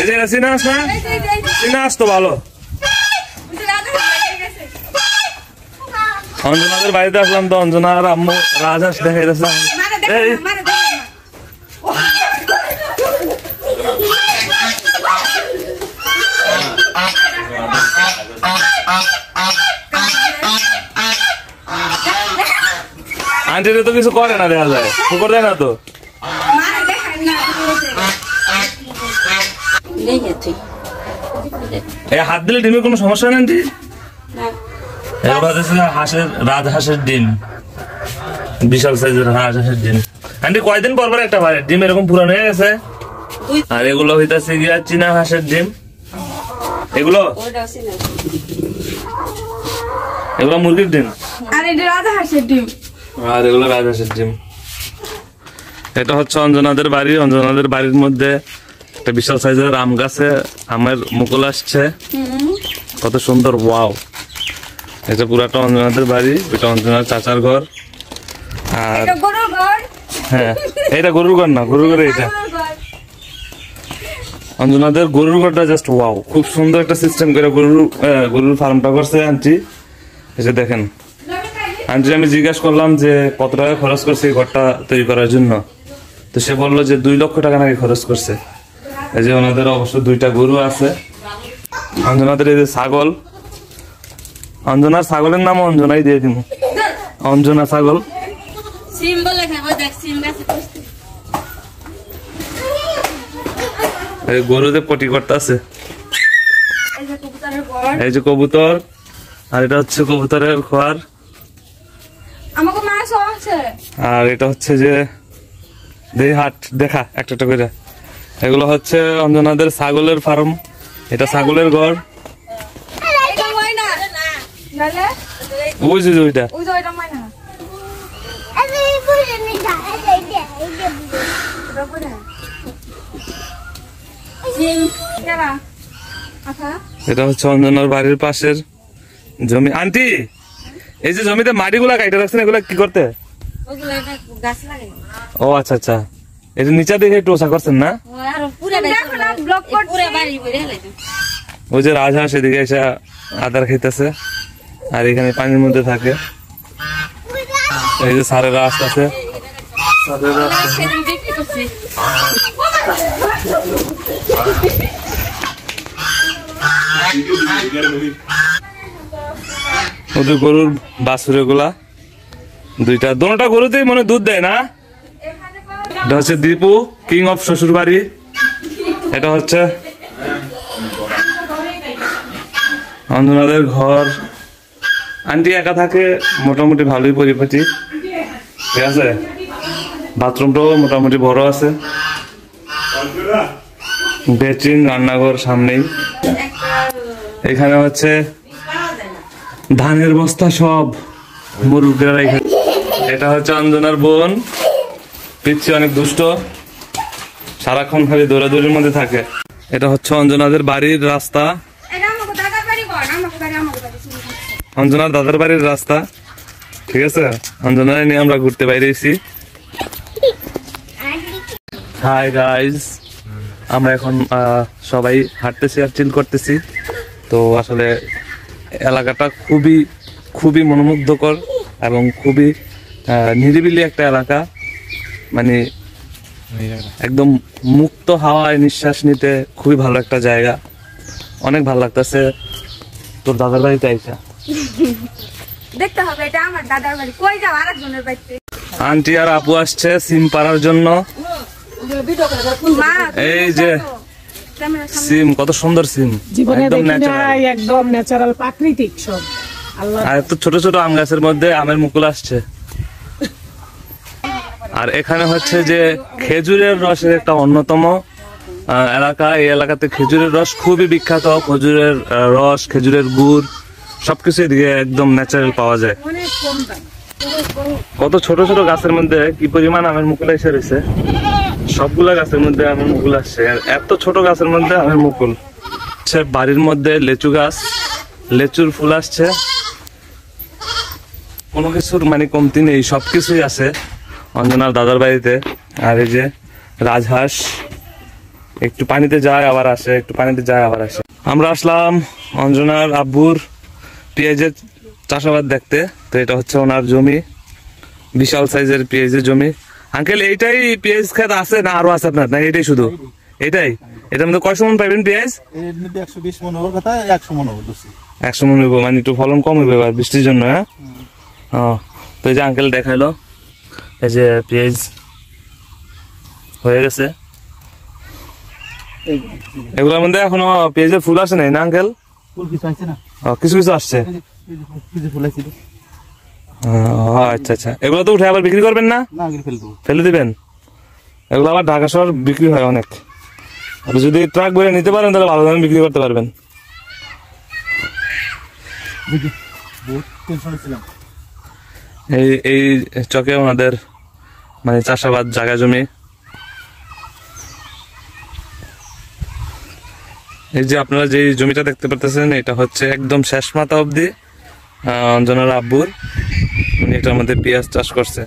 এই যে সিনাস না? সিনাস তো ভালো। অঞ্জনাদের বাড়িতে আসলাম তো অঞ্জনা আর আম্মু রাজহাঁস দেখাইতেছে। এই। আন্টিরে তো কিছু করে না দেখা যায়। শুকর দেয় না তো? এই হাত দিলে ডিমের কোনো সমস্যা নেই আন্টি? এবার হাঁসের রাজ হাঁসের ডিম। বিশাল সাইজের হাঁস হাঁসের ডিম। আন্টি কয়দিন পর পর একটা পারে ডিম এরকম পুরানো হয়ে গেছে? আর এগুলো হইতাছে গিয়া চীনা হাঁসের ডিম। এগুলো? এগুলো মুরগির ডিম? আর এটা হাঁসের ডিম। আর এগুলো রাজহাঁসের ডিম। এটা হচ্ছে অঞ্জনাদের বাড়ি। অঞ্জনাদের বাড়ির মধ্যে একটা বিশাল সাইজের আম গাছে আমের মুকুল আসছে। কত সুন্দর ওয়াও। এটা পুরাটা অঞ্জনাদের বাড়ি এটা অঞ্জনার চাচার ঘর। আর হ্যাঁ এটা গরুর ঘর না গরুর ঘর এটা। অঞ্জনাদের গরুর ঘরটা জাস্ট ওয়াও। খুব সুন্দর একটা সিস্টেম করে গরুর গরুর ফার্মটা করছে আন্টি যে দেখেন। আন্টি আমি জিজ্ঞাসা করলাম যে কত টাকা খরচ করছে এই ঘরটা তৈরি করার জন্য। তো সে বলল যে দুই লক্ষ টাকা নাকি খরচ করছে। এই যে ওনাদের অবশ্য দুইটা গরু আছে। অঞ্জনাদের এই যে ছাগল। অঞ্জনার ছাগলের নাম অঞ্জনাই দিয়ে দিব অঞ্জনা ছাগল। এই গরুতে পটি করতে আছে। এই যে যে কবুতর আর এটা হচ্ছে কবুতরের খোয়ার। আর এটা হচ্ছে যে দেহি হাট দেখা একটা একটা করে এগুলো হচ্ছে অঞ্জনাদের ছাগলের ফার্ম। এটা ছাগলের ঘর। এটা ওইটা। হচ্ছে অঞ্জনার বাড়ির পাশের জমি। আন্টি এই যে জমিতে মাটিগুলা কাইটে রাখছেন এগুলা কি করতে? ও আচ্ছা আচ্ছা। এটা নিচা দেখে একটু ওষা করছেন না? ও আর পুরা দেখো না, block করছি। পুরা বাড়ি বলে হেলাইতো ওই যে রাজহাঁস এদিকে এসে আদার খাইতেছে। আর এখানে পানির মধ্যে থাকে। এই যে সারেরা আসতেছে ওদের গরুর বাছুরগুলা দুইটা। দোনোটা গরুতেই মনে দুধ দেয় না? এটা হচ্ছে দীপু কিং অফ শ্বশুর বাড়ি এটা হচ্ছে অঞ্জনাদের ঘর। আন্টি একা থাকে, মোটামুটি ভালোই পরিপাটি। ঠিক আছে? বাথরুমটাও মোটামুটি বড় আছে। বেচিন রান্নাঘর সামনেই। এখানে হচ্ছে ধানের বস্তা সব। এখানে এটা হচ্ছে অঞ্জনার বোন। পিচ্ছি অনেক দুষ্ট। সারাক্ষণ খালি দৌড়াদৌড়ির মধ্যে থাকে। এটা হচ্ছে অঞ্জনাদের বাড়ির রাস্তা। অঞ্জনার দাদার বাড়ির রাস্তা। ঠিক আছে? অঞ্জনার নিয়ে আমরা ঘুরতে বাইরেছি হাই গাইজ আমরা এখন আহ, সবাই হাঁটতেছি আর চিল করতেছি। তো আসলে এলাকাটা খুবই খুবই মনোমুগ্ধকর এবং খুবই আহ, নিরিবিলি একটা এলাকা। মানে একদম মুক্ত হাওয়ায় নিঃশ্বাস নিতে খুবই ভালো একটা জায়গা। অনেক ভালো লাগতেছে। তোর দাদার বাড়িতে আইসা? দেখতে হবে এটা আমার দাদার বাড়ি। কই যাও আরেকজনের বাড়িতে? আন্টি আর আপু আসছে সিম পাড়ার জন্য। এই যে সিম কত সুন্দর সিম। একদম ন্যাচারাল একদম ন্যাচারাল প্রাকৃতিক সব। আল্লাহ। আর এত ছোট ছোট আম গাছের মধ্যে আমের মুকুল আসছে। আর এখানে হচ্ছে যে খেজুরের রসের একটা অন্যতম এলাকা। এই এলাকাতে খেজুরের রস খুবই বিখ্যাত। খেজুরের রস, খেজুরের গুড়, সবকিছু এদিকে একদম ন্যাচারাল পাওয়া যায়। কত ছোট ছোট গাছের মধ্যে কি পরিমাণ আমের মুকুল এসে রয়েছে? সবগুলা গাছের মধ্যে আমের মুকুল আসছে। আর এত ছোট গাছের মধ্যে আমের মুকুল। হচ্ছে বাড়ির মধ্যে লেচু গাছ, লেচুর ফুল আসছে। কোনো কিছুর মানে কমতি নেই, সবকিছুই আছে। অঞ্জনার দাদার বাড়িতে। আর এই যে রাজহাঁস একটু পানিতে যায় আবার আসে একটু পানিতে যায় আবার আসে। আমরা আসলাম অঞ্জনার আব্বুর পেঁয়াজের চাষাবাদ দেখতে। তো এটা হচ্ছে ওনার জমি বিশাল সাইজের পেঁয়াজের জমি। আঙ্কেল এইটাই পেঁয়াজ খেত আছে না আরও আছে আপনার? না এটাই শুধু? এটাই এটার মধ্যে কয়শো মন পাইবেন পেঁয়াজ? একশো মন মন মন হইব মানে একটু ফলন কম হইবে এবার বৃষ্টির জন্য হ্যাঁ? তো এই যে আঙ্কেল দেখাইলো। এই যে পেঁয়াজ হয়ে গেছে। এগুলোর মধ্যে এখনও পেঁয়াজের ফুল আসে নাই না আঙ্কেল? ফুল কিছু না। কিছু কিছু আসছে? ফুল- আচ্ছা আচ্ছা। এগুলো তো উঠে আবার বিক্রি করবেন না? ফেলে দেবো। দিবেন? এগুলো আবার ঢাকা শহর বিক্রি হয় অনেক। আপনি যদি ট্রাক ভরে নিতে পারেন তাহলে ভালো দামে বিক্রি করতে পারবেন। এই এই চকে ওনাদের মানে চাষাবাদ, জায়গা জমি। এই যে আপনারা যে জমিটা দেখতে পারতেছেন, এটা হচ্ছে একদম শেষ মাথা অবধি অঞ্জনার আব্বুর। উনি এটার মধ্যে পেঁয়াজ চাষ করছে।